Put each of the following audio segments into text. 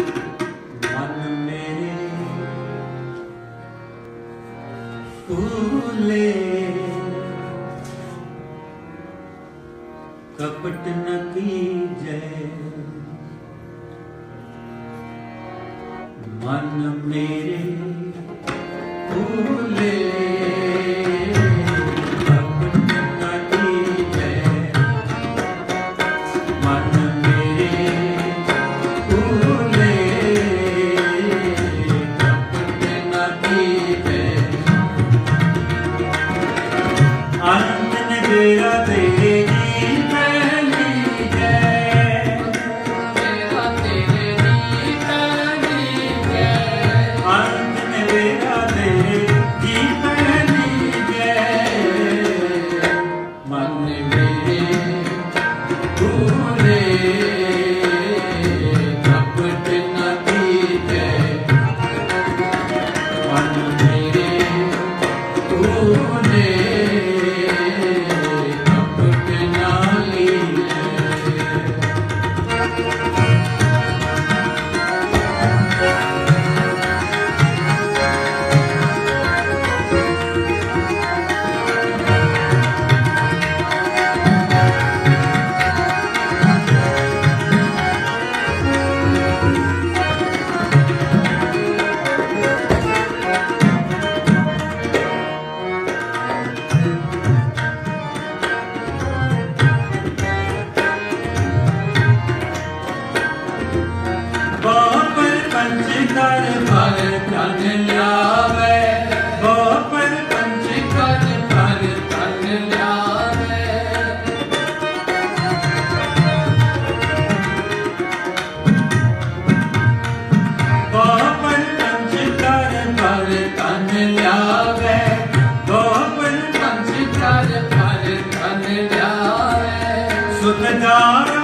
मन मेरे कपट न की जय मन मेरे verdadeira. stood the dark.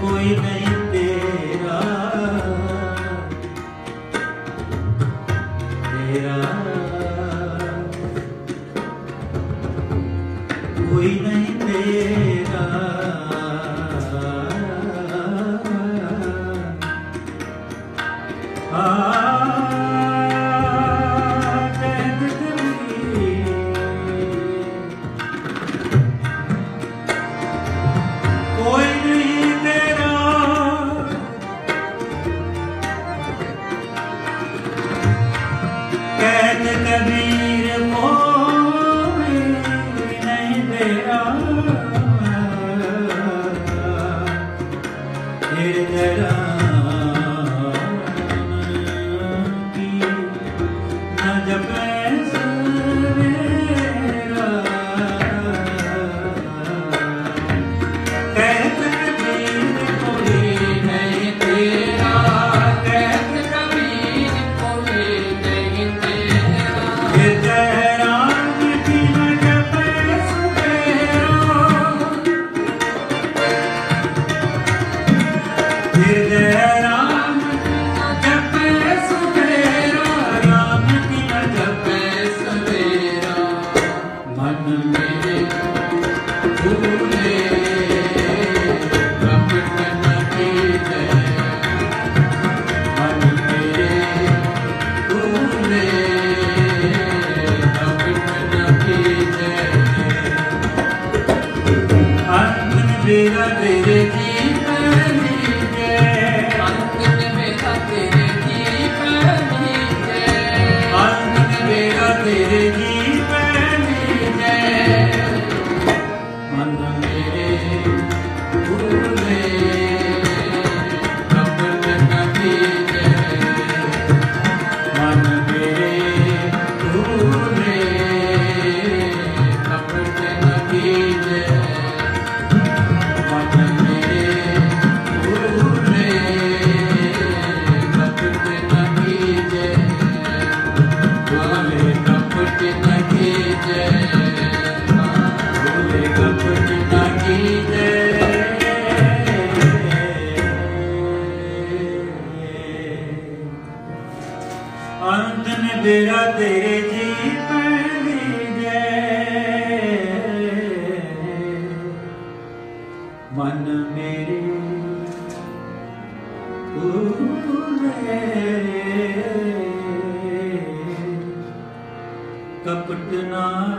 ਕੋਈ ਨਹੀਂ ਤੇਰਾ। ਤੇਰਾ। ਕੋਈ ਨਹੀਂ ਤੇਰਾ। Did Sereni मेरा तेरे जी पर मन मेरे कपट ना